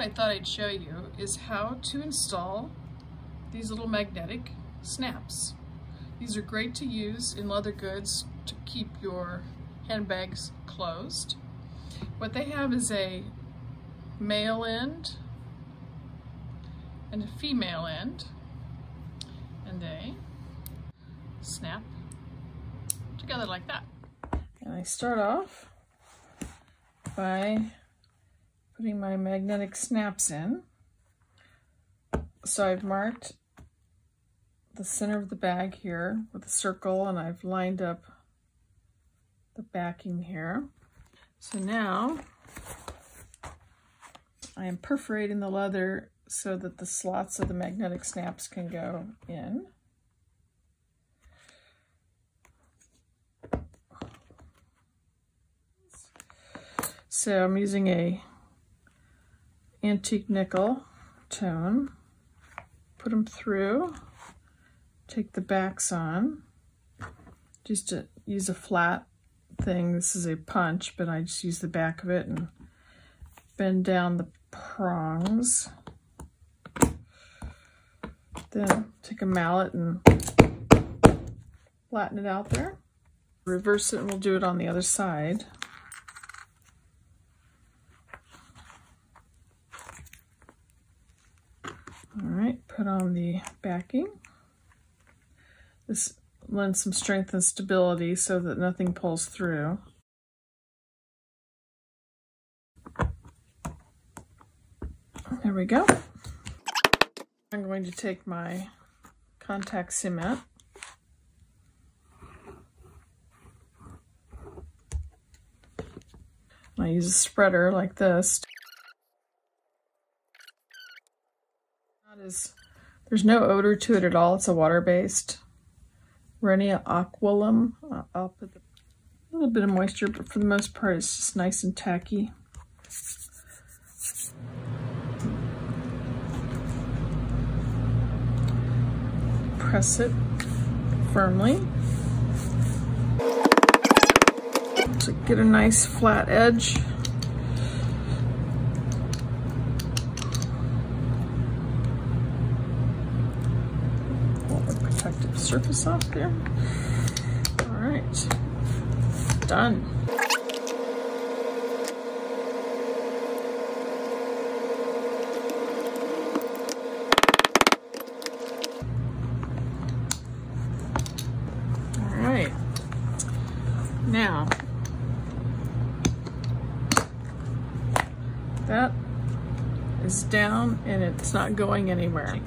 I thought I'd show you is how to install these little magnetic snaps. These are great to use in leather goods to keep your handbags closed. What they have is a male end and a female end and they snap together like that. And I start off by putting my magnetic snaps in. So I've marked the center of the bag here with a circle and I've lined up the backing here. So now I am perforating the leather so that the slots of the magnetic snaps can go in. So I'm using a antique nickel tone, put them through, take the backs on, just to use a flat thing. This is a punch, but I just use the back of it and bend down the prongs. Then take a mallet and flatten it out there. Reverse it and we'll do it on the other side. All right, put on the backing. This lends some strength and stability so that nothing pulls through. There we go. I'm going to take my contact cement I use a spreader like this is, there's no odor to it at all. It's a water-based Renia Aquilim. Uh, I'll put a little bit of moisture, but for the most part, it's just nice and tacky. Press it firmly to get a nice flat edge. Surface off there. All right, done. All right, now that is down and it's not going anywhere.